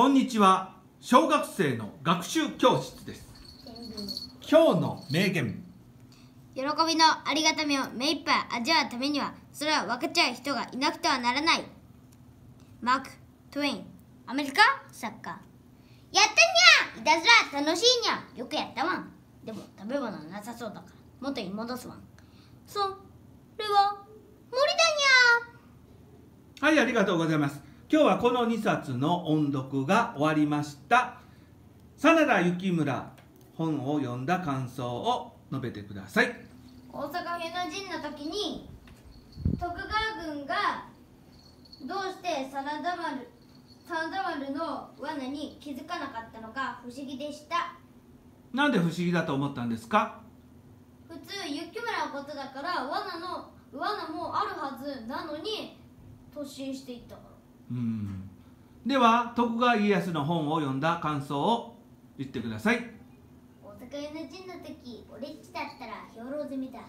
こんにちは。小学生の学習教室です。今日の名言。喜びのありがたみを目いっぱい味わうためにはそれは分かっちゃう人がいなくてはならない。マーク・トゥインアメリカ？サッカー。やったにゃいたずら楽しいにゃよくやったわん。でも食べ物なさそうだから元に戻すわん。それは無理だにゃはいありがとうございます今日はこの2冊の音読が終わりました。真田幸村本を読んだ感想を述べてください。大阪冬の陣の時に徳川軍がどうして真田丸真田丸の罠に気づかなかったのか不思議でした。なんで不思議だと思ったんですか？普通雪村のことだから罠の罠もあるはずなのに突進していったからうん。では徳川家康の本を読んだ感想を言ってください。大阪の陣の時俺っちだったら兵糧攻めだ。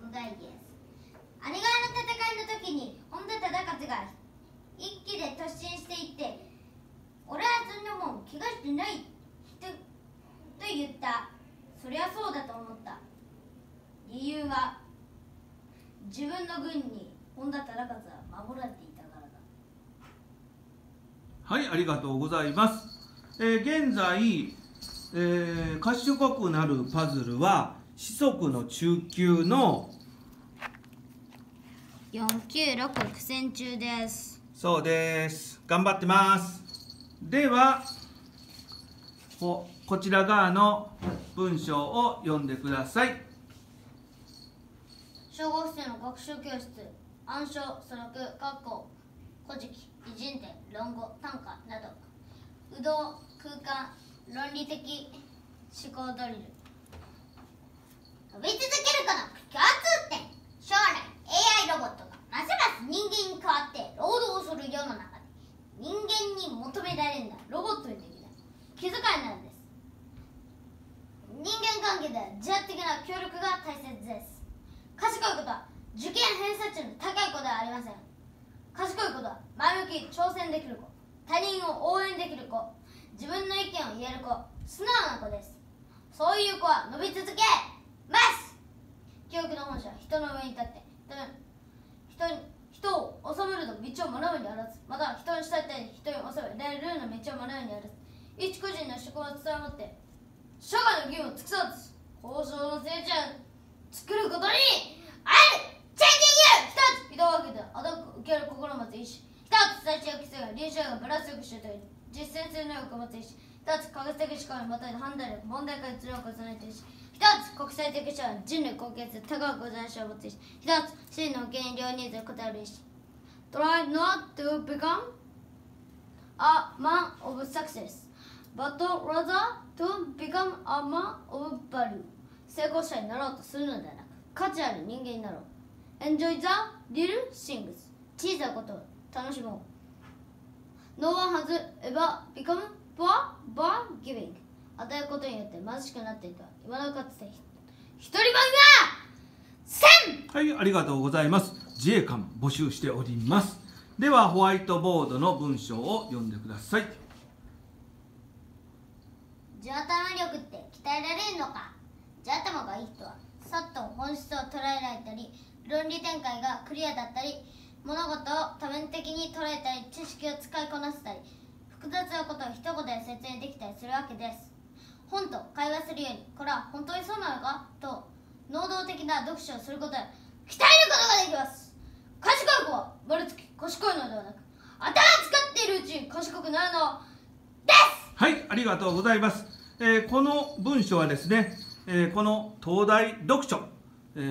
徳川家康。姉川の戦いの時に本田忠勝が一気で突進していって俺はそんなもん怪我してないとと言った。そりゃそうだと思った。理由は自分の軍に本田忠勝は守られていた。はいありがとうございます、えー現在、えー賢くなるパズルは四則の中級の496苦戦中です。そうです。頑張ってます。ではここちら側の文章を読んでください。小学生の学習教室暗唱素読学校古事記偉人伝論語短歌など右動空間論理的思考ドリル。飛び続けるこの共通点。将来 AI ロボットがますます人間に代わって労働する世の中で人間に求められるのはロボットにできない。気遣いなんです。人間関係では自発的な協力が大切です。賢いことは受験偏差値の高い子ではありません。に挑戦できる子。他人を応援できる子。自分の意見を言える子。素直な子です。そういう子は伸び続け。ます。教育の本社は人の上に立って人に人を治めるの道を学ぶにあらず。また人に従って人に治められるの道を学ぶにあらず。一個人の主観を伝え持って社会の義務を尽くそうです交渉の成長を作ることにある。チェンジング!一つ人を分けてアドック受ける心を持つ意志一つ最終規制が臨床がバラスよくしとい実践する能力を持つ意志一つ科学的思考に基づい判断力問題解決力を重ねて意志一つ国際的視野人類貢献する高くございしを持つ意志一つ真の原因量ニーズに応える意志 Try not to become a man of success but rather to become a man of value 成功者になろうとするのではなく価値ある人間になろう Enjoy the little things 小さなことを楽しもう。No one has ever become poor by giving. 与えることによって貧しくなっていた。今のかつて一人分が千。はいありがとうございます。自衛官募集しております。ではホワイトボードの文章を読んでください。地頭力って鍛えられるのか？地頭がいい人はさっと本質を捉えられたり論理展開がクリアだったり物事を多面的に捉えたり知識を使いこなせたり複雑なことを一言で説明できたりするわけです本と会話するようにこれは本当にそうなのかと能動的な読書をすることで鍛えることができます賢い子は丸つき賢いのではなく頭使っているうちに賢くなるのですはいありがとうございます、えーこの文章はですね、えーこの東大読書、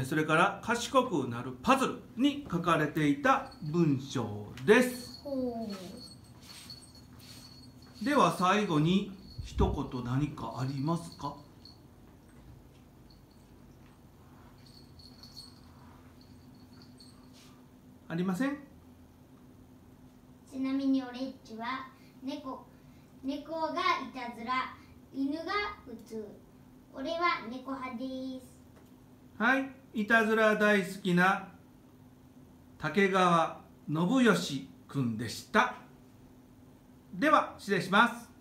それから賢くなるパズルに書かれていた文章です。では最後に一言何かありますか？ありません？ちなみにオレッチは猫。猫がいたずら犬が普通。俺は猫派です。はいいたずら大好きな竹川信義くんでした。では失礼します。